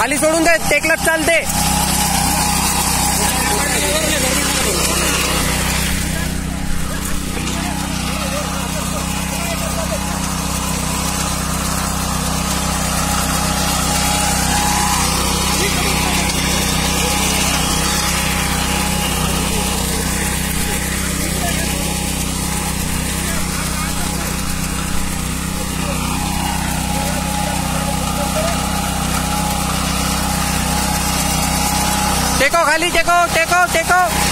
खाली सोडून दे टेकलत चालते. टेको खाली टेको टेको टेको